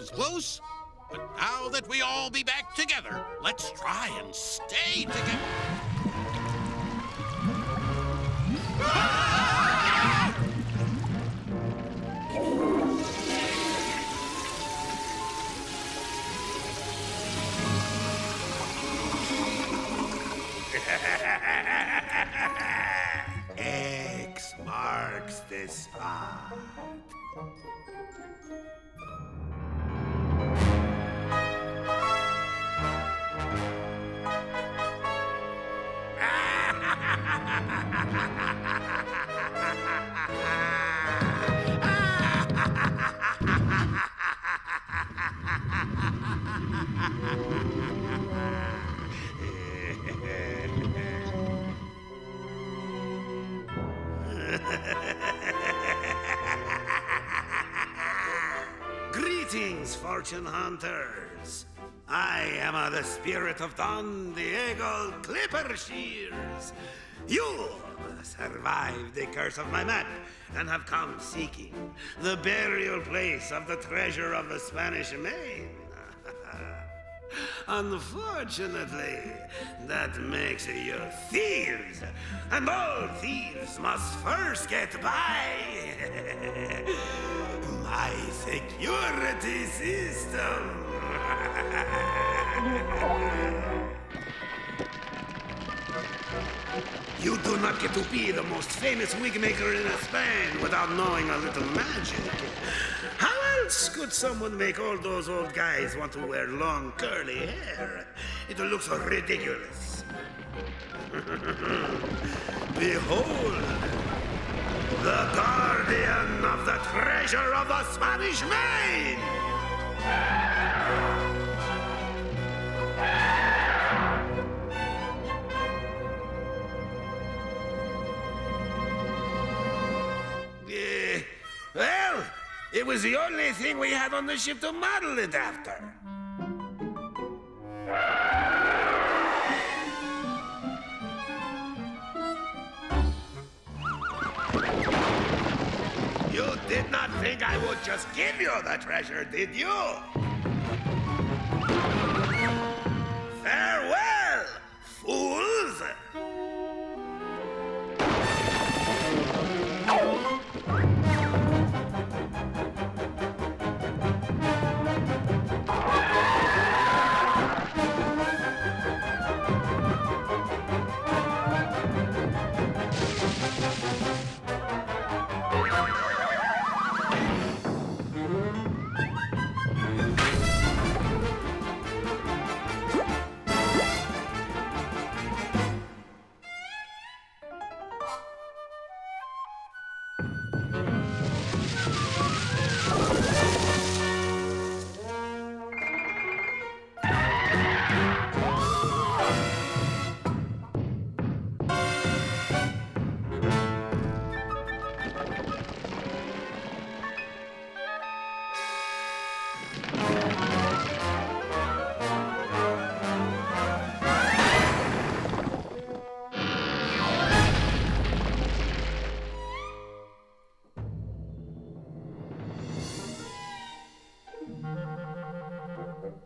was close. But now that we all be back together, let's try and stay together. X marks the spot. Greetings, fortune hunters. I am uh, the spirit of Don Diego Clipper Shears. You survived the curse of my map and have come seeking the burial place of the treasure of the Spanish Main. Unfortunately, that makes you thieves, and all thieves must first get by my security system. You do not get to be the most famous wig maker in Spain without knowing a little magic. How else could someone make all those old guys want to wear long curly hair? It looks ridiculous. Behold, the guardian of the treasure of the Spanish Main! Well, it was the only thing we had on the ship to model it after. Did not think I would just give you the treasure, did you?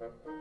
Mm-hmm.